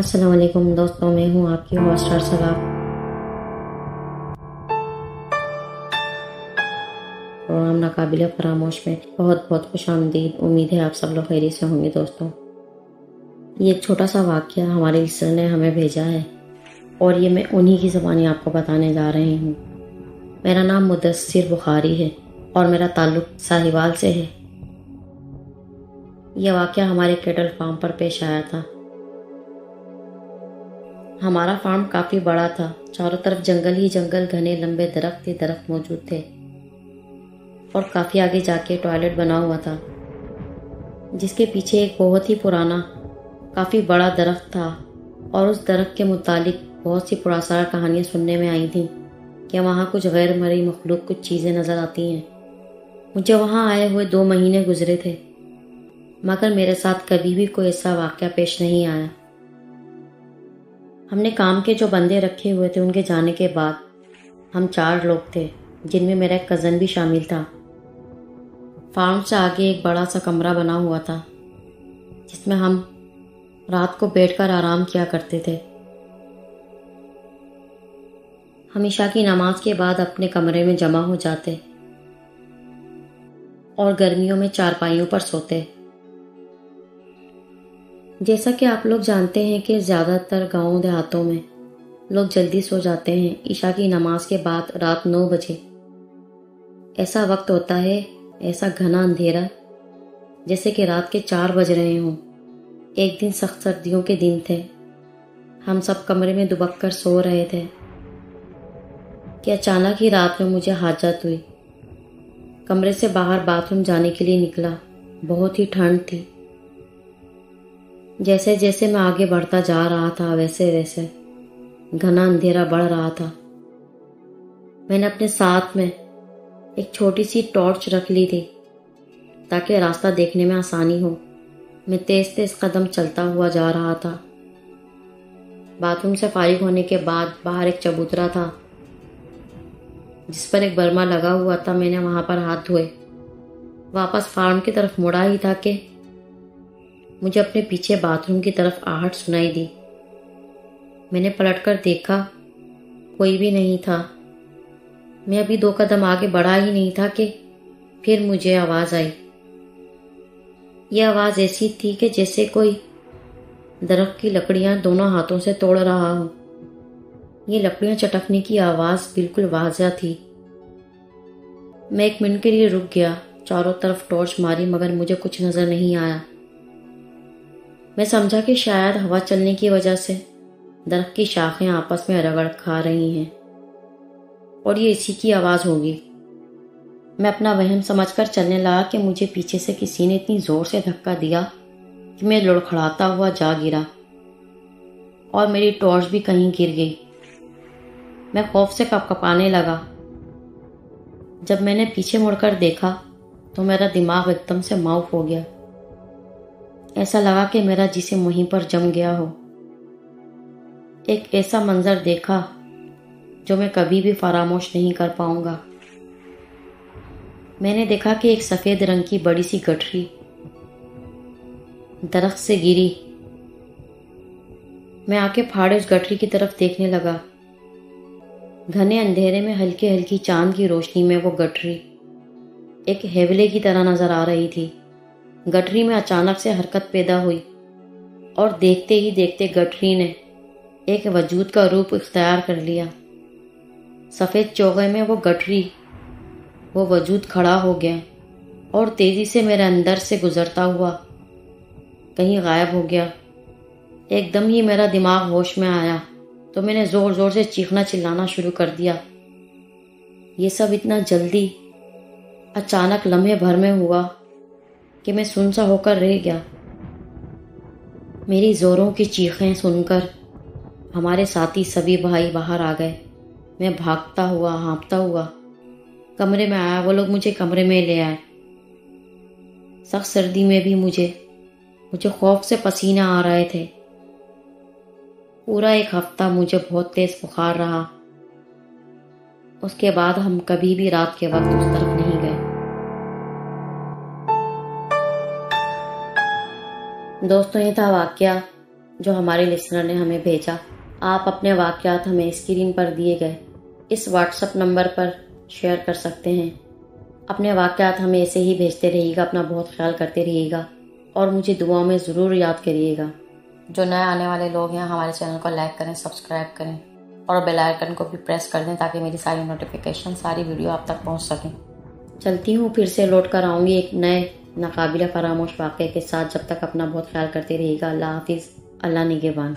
अस्सलाम वालेकुम दोस्तों, मैं हूँ आपकी होस्ट अरसला प्रोग्राम नाकाबिल फरामोश में बहुत बहुत खुश आमदीद उम्मीद है आप सब लोग खैरी से होंगे, दोस्तों। ये एक छोटा सा वाक्य हमारे लिसनर ने हमें भेजा है और ये मैं उन्हीं की ज़बानी आपको बताने जा रही हूँ। मेरा नाम मुदसर बुखारी है और मेरा ताल्लुक साहिवाल से है। यह वाक़ हमारे केटल फार्म पर पेश आया था। हमारा फार्म काफ़ी बड़ा था। चारों तरफ़ जंगल ही जंगल, घने लंबे दरख्त ही दरख्त मौजूद थे। और काफ़ी आगे जाके टॉयलेट बना हुआ था, जिसके पीछे एक बहुत ही पुराना, काफ़ी बड़ा दरख्त था। और उस दरख्त के मुतालिक बहुत सी पुरासार कहानियाँ सुनने में आई थी कि वहाँ कुछ गैर मरी मखलूक कुछ चीज़ें नज़र आती हैं। मुझे वहाँ आए हुए दो महीने गुजरे थे, मगर मेरे साथ कभी भी कोई ऐसा वाक़ पेश नहीं आया। हमने काम के जो बंदे रखे हुए थे, उनके जाने के बाद हम चार लोग थे, जिनमें मेरा एक कज़न भी शामिल था। फार्म से आगे एक बड़ा सा कमरा बना हुआ था, जिसमें हम रात को बैठकर आराम किया करते थे। हमेशा की नमाज़ के बाद अपने कमरे में जमा हो जाते और गर्मियों में चारपाइयों पर सोते। जैसा कि आप लोग जानते हैं कि ज़्यादातर गाँवों देहातों में लोग जल्दी सो जाते हैं, ईशा की नमाज़ के बाद रात नौ बजे। ऐसा वक्त होता है, ऐसा घना अंधेरा, जैसे कि रात के चार बज रहे हों। एक दिन सख्त सर्दियों के दिन थे। हम सब कमरे में दुबक कर सो रहे थे। कि अचानक ही रात में मुझे हाजत हुई। कमरे से बाहर बाथरूम जाने के लिए निकला। बहुत ही ठंड थी। जैसे जैसे मैं आगे बढ़ता जा रहा था, वैसे वैसे घना अंधेरा बढ़ रहा था। मैंने अपने साथ में एक छोटी सी टॉर्च रख ली थी, ताकि रास्ता देखने में आसानी हो। मैं तेज तेज कदम चलता हुआ जा रहा था। बाथरूम से फारिग होने के बाद बाहर एक चबूतरा था, जिस पर एक बर्मा लगा हुआ था। मैंने वहाँ पर हाथ धोए। वापस फार्म की तरफ़ मुड़ा ही था कि मुझे अपने पीछे बाथरूम की तरफ़ आहट सुनाई दी। मैंने पलटकर देखा, कोई भी नहीं था। मैं अभी दो कदम आगे बढ़ा ही नहीं था कि फिर मुझे आवाज़ आई। यह आवाज़ ऐसी थी कि जैसे कोई दरख्त की लकड़ियाँ दोनों हाथों से तोड़ रहा हो। ये लकड़ियाँ चटकने की आवाज़ बिल्कुल वाजा थी। मैं एक मिनट के लिए रुक गया, चारों तरफ़ टॉर्च मारी, मगर मुझे कुछ नज़र नहीं आया। मैं समझा कि शायद हवा चलने की वजह से दरख्त की शाखें आपस में रगड़ खा रही हैं। और ये इसी की आवाज़ होगी। मैं अपना वहम समझकर चलने लगा कि मुझे पीछे से किसी ने इतनी ज़ोर से धक्का दिया कि मैं लुड़खड़ाता हुआ जा गिरा। और मेरी टॉर्च भी कहीं गिर गई। मैं खौफ से कपकपाने लगा। जब मैंने पीछे मुड़कर देखा तो मेरा दिमाग एकदम से माउफ हो गया। ऐसा लगा कि मेरा जिसे वहीं पर जम गया हो। एक ऐसा मंजर देखा, जो मैं कभी भी फरामोश नहीं कर पाऊँगा। मैंने देखा कि एक सफ़ेद रंग की बड़ी सी गठरी दरख्त से गिरी। मैं आके फाड़े उस गठरी की तरफ़ देखने लगा। घने अंधेरे में हल्की हल्की चाँद की रोशनी में वो गठरी एक हेवले की तरह नज़र आ रही थी। गठरी में अचानक से हरकत पैदा हुई और देखते ही देखते गठरी ने एक वजूद का रूप इख्तियार कर लिया। सफ़ेद चौगे में वो गठरी, वो वजूद खड़ा हो गया और तेज़ी से मेरे अंदर से गुजरता हुआ कहीं गायब हो गया। एकदम ही मेरा दिमाग होश में आया तो मैंने ज़ोर ज़ोर से चीखना चिल्लाना शुरू कर दिया। ये सब इतना जल्दी, अचानक लम्हे भर में हुआ कि मैं सुन सा होकर रह गया। मेरी जोरों की चीखें सुनकर हमारे साथी सभी भाई बाहर आ गए। मैं भागता हुआ, हाँपता हुआ, कमरे में आया, वो लोग मुझे कमरे में ले आए। सख्त सर्दी में भी मुझे मुझे खौफ से पसीना आ रहे थे। पूरा एक हफ़्ता मुझे बहुत तेज बुखार रहा। उसके बाद हम कभी भी रात के वक्त उस तरफ़ दोस्तों, ये था वाक्य जो हमारे लिसनर ने हमें भेजा। आप अपने वाक्यात हमें स्क्रीन पर दिए गए। इस व्हाट्सएप नंबर पर शेयर कर सकते हैं। अपने वाक्यात हमें ऐसे ही भेजते रहिएगा, अपना बहुत ख्याल करते रहिएगा और मुझे दुआ में ज़रूर याद करिएगा। जो नए आने वाले लोग हैं, हमारे चैनल को लाइक करें सब्सक्राइब करें और बेल आइकन को भी प्रेस कर दें ताकि मेरी सारी नोटिफिकेशन सारी वीडियो आप तक पहुँच सकें। चलती हूँ, फिर से लौट कर आऊँगी एक नए नाकबिल फरामोश वाक़े के साथ जब तक अपना बहुत ख्याल करते रहेगा। अल्लाह हाफिज़। अल्लाह निगेबान।